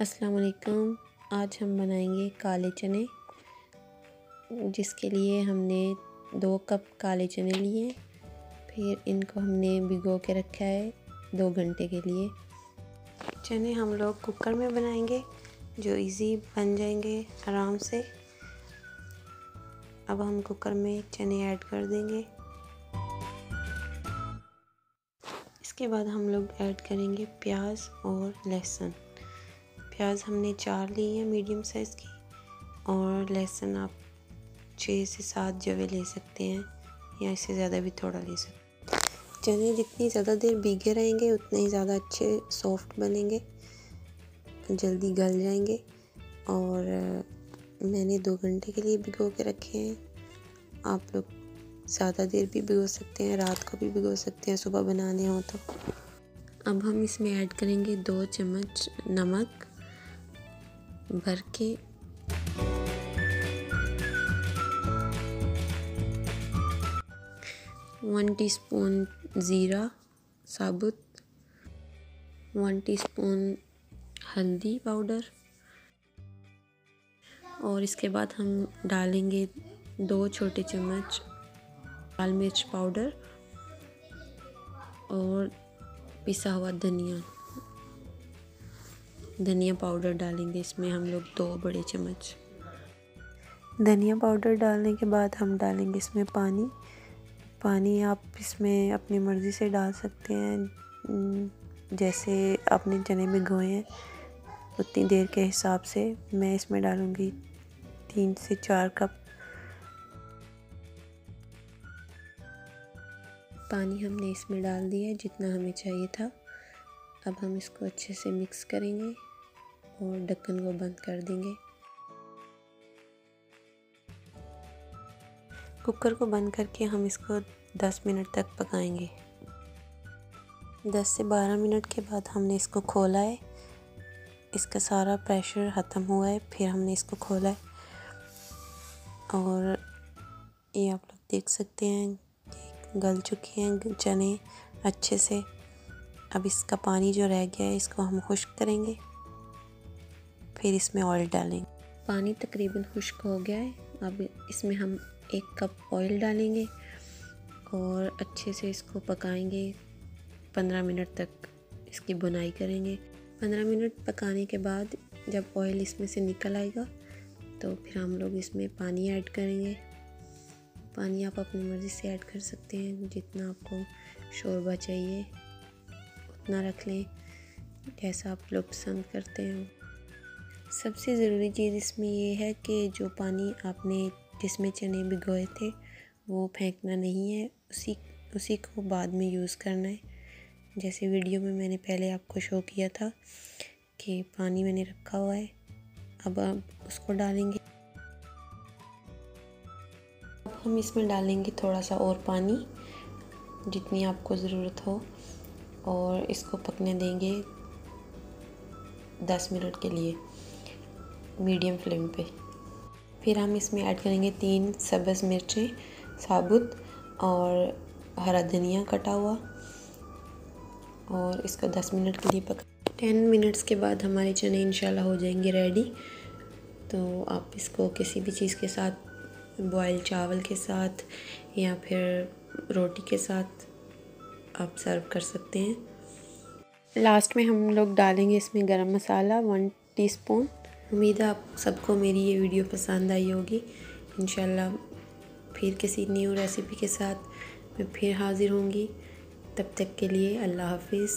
अस्सलाम वालेकुम। आज हम बनाएँगे काले चने, जिसके लिए हमने दो कप काले चने लिए। फिर इनको हमने भिगो के रखा है दो घंटे के लिए। चने हम लोग कुकर में बनाएँगे, जो इजी बन जाएँगे आराम से। अब हम कुकर में चने ऐड कर देंगे। इसके बाद हम लोग ऐड करेंगे प्याज और लहसुन। प्याज हमने चार ली है मीडियम साइज़ की और लहसुन आप छः से सात जवे ले सकते हैं या इससे ज़्यादा भी थोड़ा ले सकते हैं। चने जितनी ज़्यादा देर भीगे रहेंगे, उतने ही ज़्यादा अच्छे सॉफ्ट बनेंगे, जल्दी गल जाएँगे और मैंने दो घंटे के लिए भिगो के रखे हैं। आप लोग ज़्यादा देर भी भिगो सकते हैं, रात को भी भिगो सकते हैं सुबह बनाने हो तो। अब हम इसमें ऐड करेंगे दो चम्मच नमक। भर के। वन टीस्पून ज़ीरा, साबुत। वन टीस्पून हल्दी पाउडर। और इसके बाद हम डालेंगे दो छोटे चम्मच लाल मिर्च पाउडर और पिसा हुआ धनिया। धनिया पाउडर डालेंगे इसमें हम लोग दो बड़े चम्मच। धनिया पाउडर डालने के बाद हम डालेंगे इसमें पानी। पानी आप इसमें अपनी मर्ज़ी से डाल सकते हैं। जैसे आपने चने में गोए हैं उतनी देर के हिसाब से मैं इसमें डालूँगी तीन से चार कप। पानी हमने इसमें डाल दिया है जितना हमें चाहिए था। अब हम इसको अच्छे से मिक्स करेंगे। और ढक्कन को बंद कर देंगे। कुकर को बंद करके हम इसको 10 मिनट तक पकाएँगे। 10 से 12 मिनट के बाद हमने इसको खोला है। इसका सारा प्रेशर ख़त्म हुआ है, फिर हमने इसको खोला है। और ये आप लोग देख सकते हैं गल चुके हैं, चने अच्छे से। अब इसका पानी जो रह गया है, इसको हम खुश्क करेंगे। फिर इसमें ऑयल डालेंगे। पानी तकरीबन खुश्क हो गया है। अब इसमें हम एक कप ऑयल डालेंगे और अच्छे से इसको पकाएँगे। पंद्रह मिनट तक इसकी बुनाई करेंगे। पंद्रह मिनट पकाने के बाद जब ऑयल इसमें से निकल आएगा तो फिर हम लोग इसमें पानी ऐड करेंगे। पानी आप अपनी मर्ज़ी से ऐड कर सकते हैं। जितना आपको शोरबा चाहिए, उतना रख लें। जैसा आप लोग पसंद करते हैं। सबसे ज़रूरी चीज़ इसमें यह है कि जो पानी आपने, जिसमें चने भिगोए थे, वो फेंकना नहीं है। उसी उसी को बाद में यूज़ करना है। जैसे वीडियो में मैंने पहले आपको शो किया था कि पानी मैंने रखा हुआ है। अब आप उसको डालेंगे। अब हम इसमें डालेंगे थोड़ा सा और पानी, जितनी आपको ज़रूरत हो। और इसको पकने देंगे दस मिनट के लिए। मीडियम फ्लेम पे। फिर हम इसमें ऐड करेंगे तीन सब्ज़ मिर्चें, साबुत और हरा धनिया कटा हुआ। और इसको 10 मिनट के लिए पका 10 मिनट्स के बाद हमारे चने इंशाल्लाह हो जाएँगे रेडी। तो आप इसको किसी भी चीज़ के साथ, बॉयल चावल के साथ या फिर रोटी के साथ आप सर्व कर सकते हैं। लास्ट में हम लोग डालेंगे इसमें गरम मसाला वन टीस्पून। उम्मीद है आप सबको मेरी ये वीडियो पसंद आई होगी। इन फिर किसी न्यू रेसिपी के साथ मैं फिर हाज़िर होंगी। तब तक के लिए अल्लाह हाफिज़।